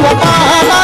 या